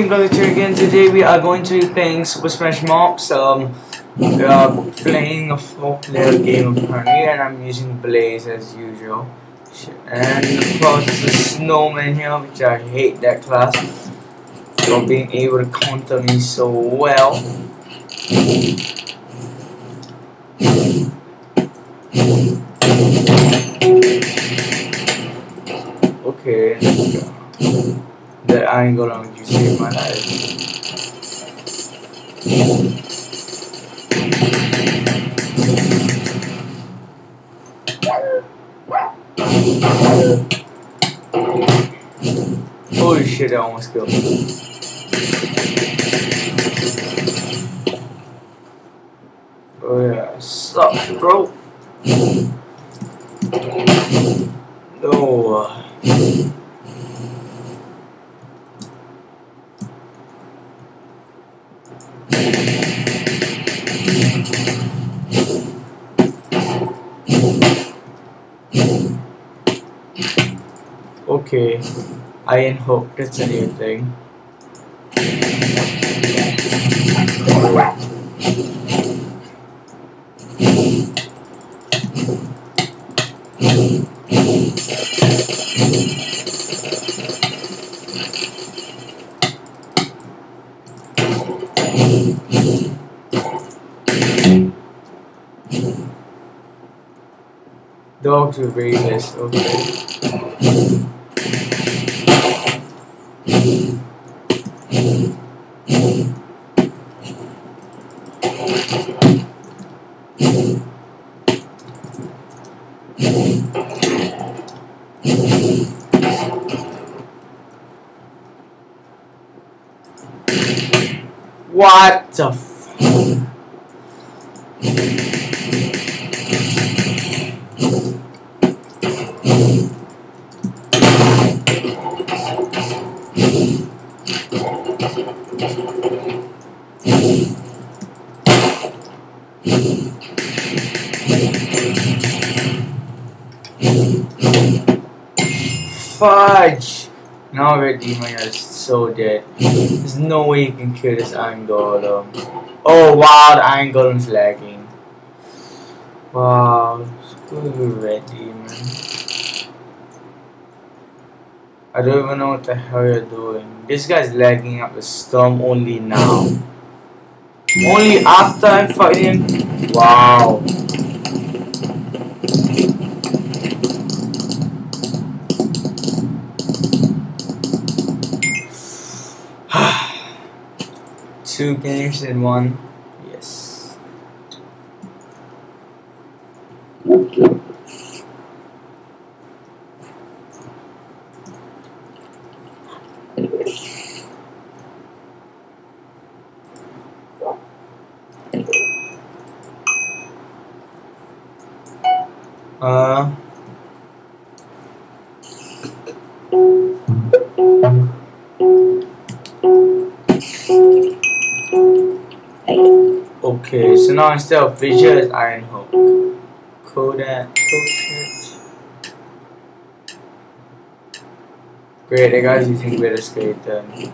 Team Glitcher again. Today we are going to be playing Super Smash Mobs. Um, we are playing a four-player game apparently, and I'm using Blaze as usual. And of course, there's a snowman here, which I hate that class for being able to counter me so well. Okay, I ain't gonna let you save my life. Holy shit, I almost killed him. Oh yeah, suck, bro. Okay, I ain't Hook, that's a new thing. Dogs with raiders, okay. What the Fudge! Now Red Demon is so dead. There's no way you can kill this Iron Golem. Oh wow, the Iron Golem's lagging. Wow, screw Red Demon. I don't even know what the hell you're doing. This guy's lagging up the storm only now. Only after I'm fighting? Wow. Two games in one. Yes. Uh. Okay, so now instead of Visual, Iron Hook. Kodak, Kodak. Great, the guy's using Glitter Skate then.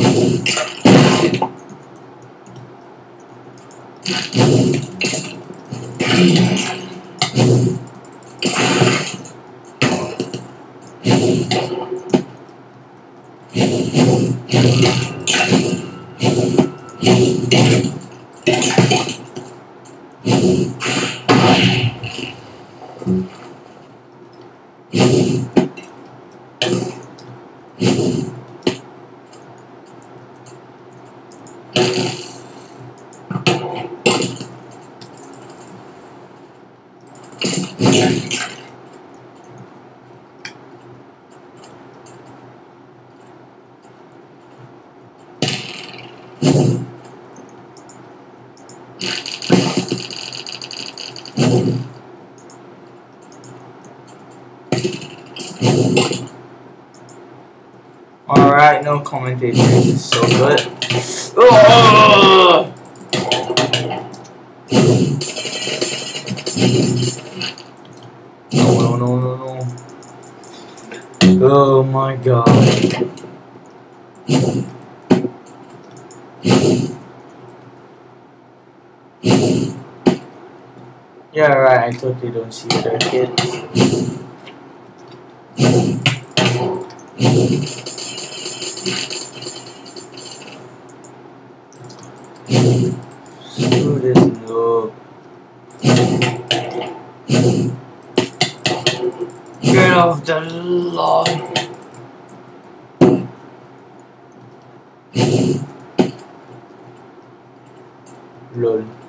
Thank you. No commentating is so good. Oh! No, no, no, no, no. Oh my god. Yeah, right, I totally don't see other kids. Get off the lawn. Lol.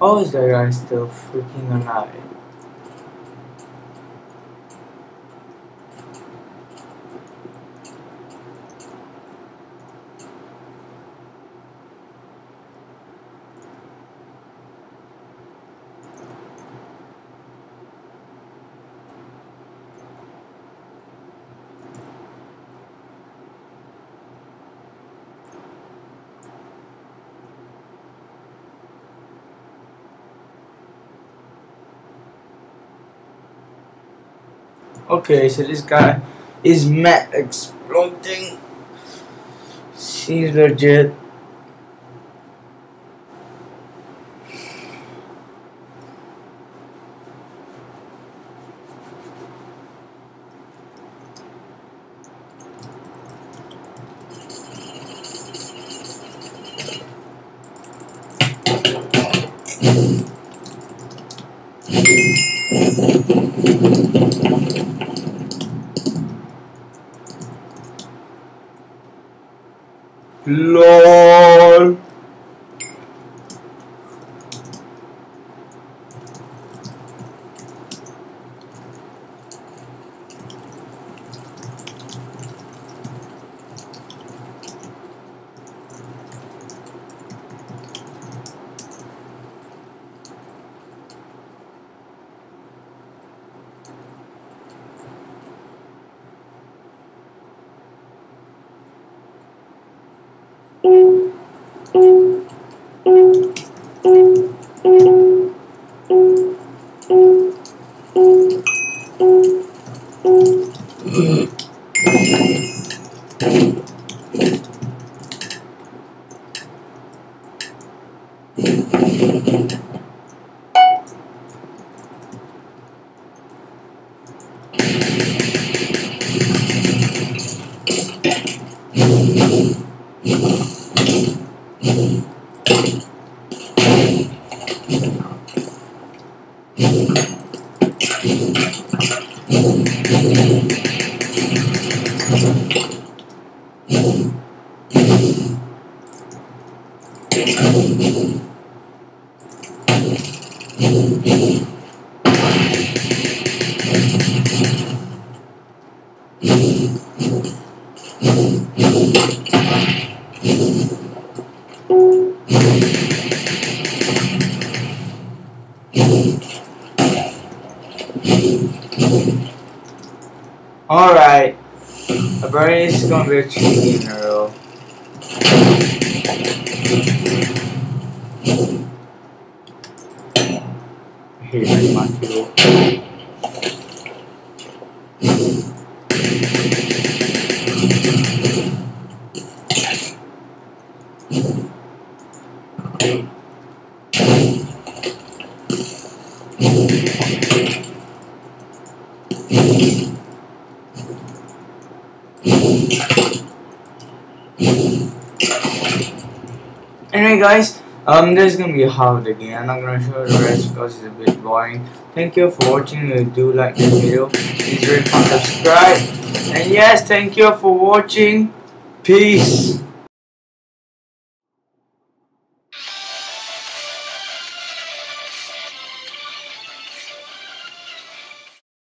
How is that guy still freaking alive? Okay, so this guy is mad exploiting. She's legit. los Alright. A is gonna be a cheating in a row. I hate very much. Anyway guys, um, this is gonna be a hard again. I'm not gonna show the rest because it's a bit boring. Thank you for watching. If you do like this video, please rate and subscribe. And yes, thank you for watching. Peace.